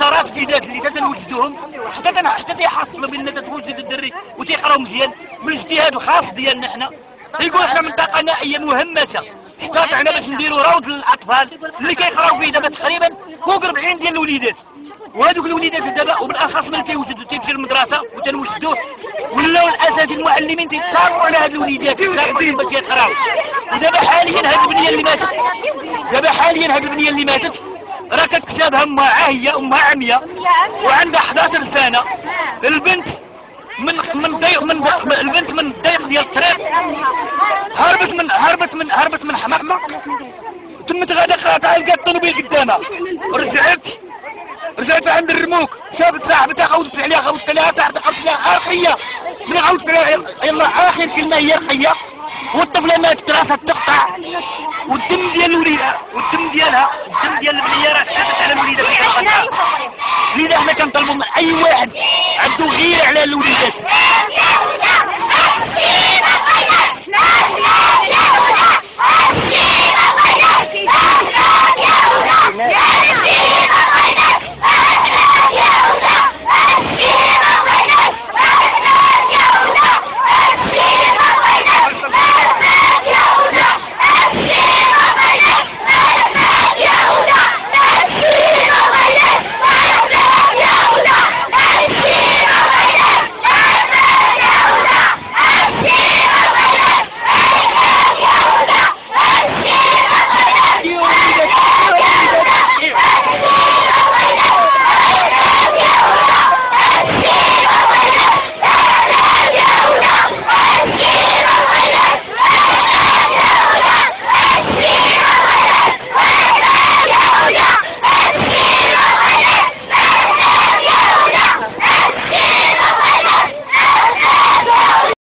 عشرات الجداد اللي تنوجدوهم حتى تن- حتى تيحصلوا بأن تتوجد الدري وتيقراو مزيان بالاجتهاد الخاص ديالنا حنا. تيقول حنا منطقه نائية مهمشة. احتاجنا باش نديروا روض للأطفال اللي كيقراو فيه دابا تقريبا فوق 40 ديال الوليدات. وهذوك الوليدات دابا وبالأخص من كيوجدوا تيمشي للمدرسه وتنوجدوه ولاو الأساتذة المعلمين تيتصاروا على هاد الوليدات تيتصاروا باش يقراو ودابا حاليا هاد البنية اللي ماتت. دابا حاليا هاد البنية اللي ماتت راه كتكتبها امها عاهية امها عمية. وعندها 11 سنه البنت من من ضيق من البنت من الضيق ديال الطريق هربت من هربت من هربت من حمامة. تمت غادا قاطعة لقات الطوموبيل قدامها. رجعت. رجعت عند الرموك. شافت صاحبتها غوتت عليها غوتت عليها صاحبتها غوتت عليها. آخية. من غوتت عليها يلا- آخر كلمة هي رقيه والطفلة ماتت راسها تقطع. والدم ديالها الدم ديال البنيه راه شافت على القطعه لذا حنا كنطلبوا من أي واحد عنده غيره على الوليدات.